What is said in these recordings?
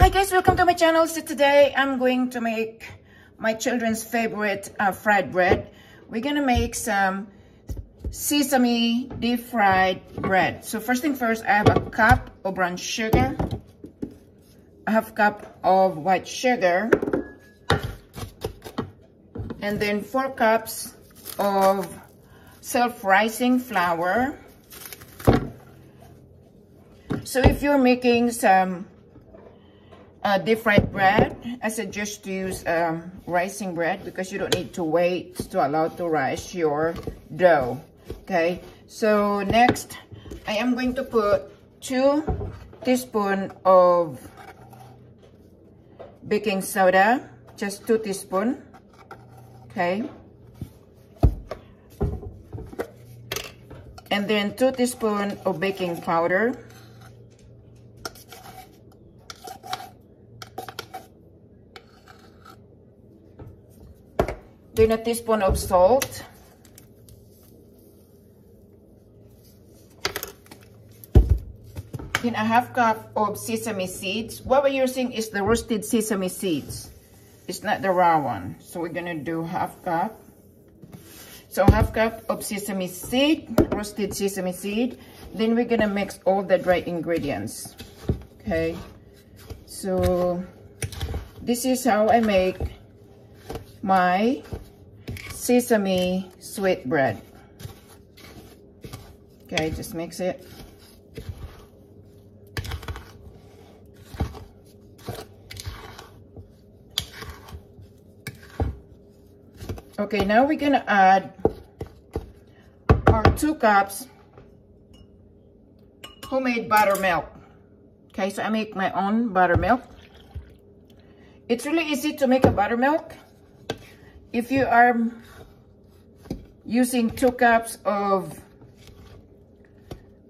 Hi guys, welcome to my channel. So today I'm going to make my children's favorite uh, fried bread. We're gonna make some sesame deep fried bread. So first thing first, I have a cup of brown sugar, a half cup of white sugar, and then four cups of self-rising flour. So if you're making some uh, deep fried bread, I suggest to use um, rising bread because you don't need to wait to allow to rise your dough. Okay, so next I am going to put two teaspoon of baking soda, just two teaspoon. Okay. And then two teaspoon of baking powder. Then a teaspoon of salt. Then a half cup of sesame seeds. What we're using is the roasted sesame seeds. It's not the raw one. So we're gonna do half cup. So half cup of sesame seed, roasted sesame seed. Then we're gonna mix all the dry ingredients. Okay. So this is how I make my sesame sweet bread. Okay, just mix it. Okay, now we're gonna add our two cups homemade buttermilk. Okay, so I make my own buttermilk. It's really easy to make a buttermilk. If you are using two cups of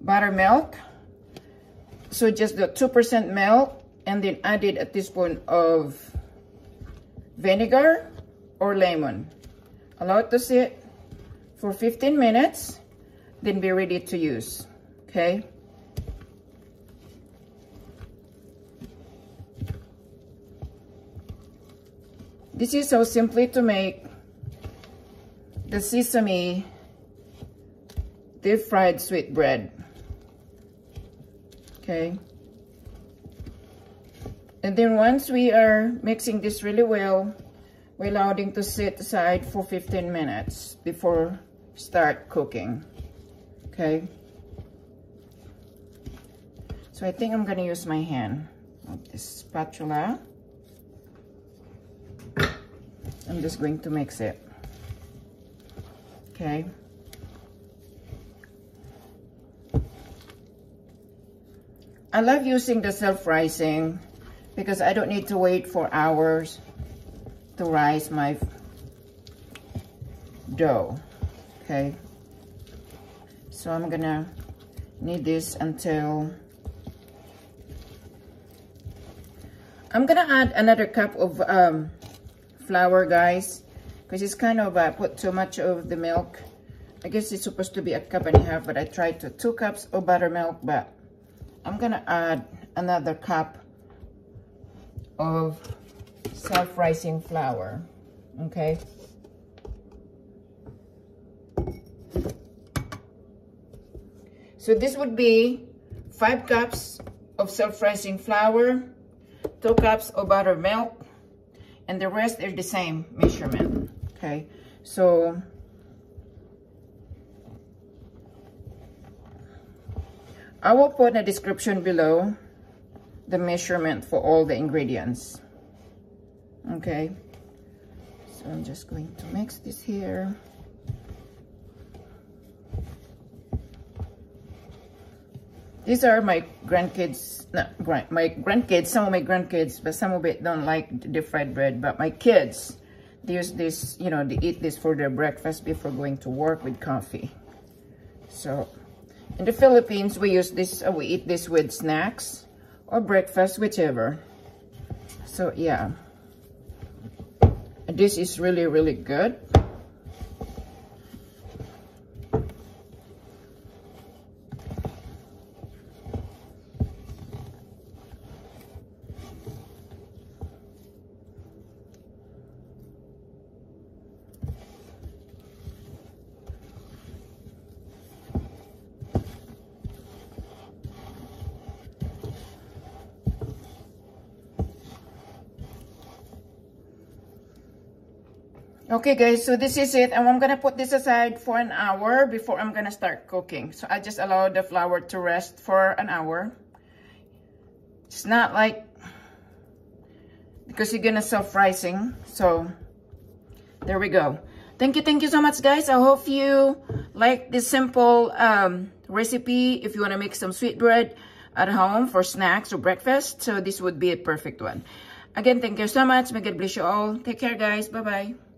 buttermilk, so just the 2% milk and then added a teaspoon of vinegar or lemon. Allow it to sit for 15 minutes, then be ready to use, okay? This is so simply to make the sesame deep fried sweet bread. Okay. And then once we are mixing this really well, we're allowing to sit aside for 15 minutes before start cooking. Okay. So I think I'm gonna use my hand, this spatula. I'm just going to mix it. Okay. I love using the self-rising because I don't need to wait for hours to rise my dough. Okay. So I'm gonna knead this until I'm gonna add another cup of um, flour, guys, because it's kind of uh, put too much of the milk. I guess it's supposed to be a cup and a half, but I tried to two cups of buttermilk, but I'm gonna add another cup of self-rising flour, okay? So this would be five cups of self-rising flour, two cups of buttermilk, and the rest are the same measurement, okay? So I will put in the description below the measurement for all the ingredients. Okay. So I'm just going to mix this here. These are my grandkids, not my grandkids, some of my grandkids, but some of it don't like the fried bread. But my kids, they use this, you know, they eat this for their breakfast before going to work with coffee. So in the Philippines, we use this, uh, we eat this with snacks or breakfast, whichever. So yeah, this is really, really good. Okay guys, so this is it. And I'm gonna put this aside for an hour before I'm gonna start cooking. So I just allow the flour to rest for an hour. It's not like, because you're gonna self-rising. So there we go. Thank you, thank you so much guys. I hope you like this simple um, recipe if you wanna make some sweet bread at home for snacks or breakfast. So this would be a perfect one. Again, thank you so much. May God bless you all. Take care guys. Bye-bye.